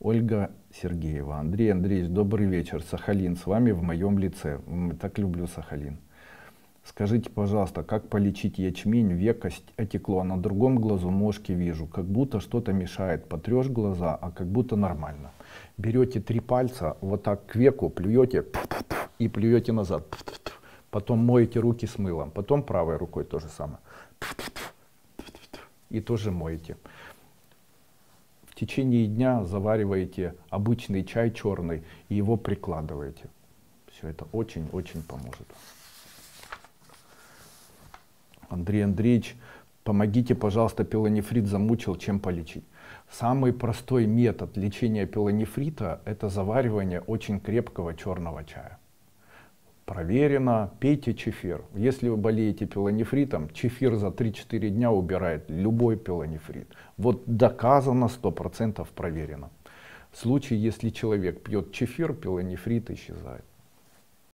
Ольга Сергеева. Андрей Андреевич, добрый вечер. Сахалин с вами в моем лице. Так люблю Сахалин. Скажите, пожалуйста, как полечить ячмень, века ст- отекло, а на другом глазу мошки вижу, как будто что-то мешает, потрешь глаза, а как будто нормально. Берете три пальца, вот так к веку плюете и плюете назад. Потом моете руки с мылом, потом правой рукой то же самое. И тоже моете. В течение дня завариваете обычный чай черный и его прикладываете. Все это очень-очень поможет. Андрей Андреевич, помогите, пожалуйста, пилонефрит замучил, чем полечить. Самый простой метод лечения пилонефрита – это заваривание очень крепкого черного чая. Проверено, пейте чефир. Если вы болеете пилонефритом, чефир за 3-4 дня убирает любой пилонефрит. Вот доказано, 100% проверено. В случае, если человек пьет чефир, пилонефрит исчезает.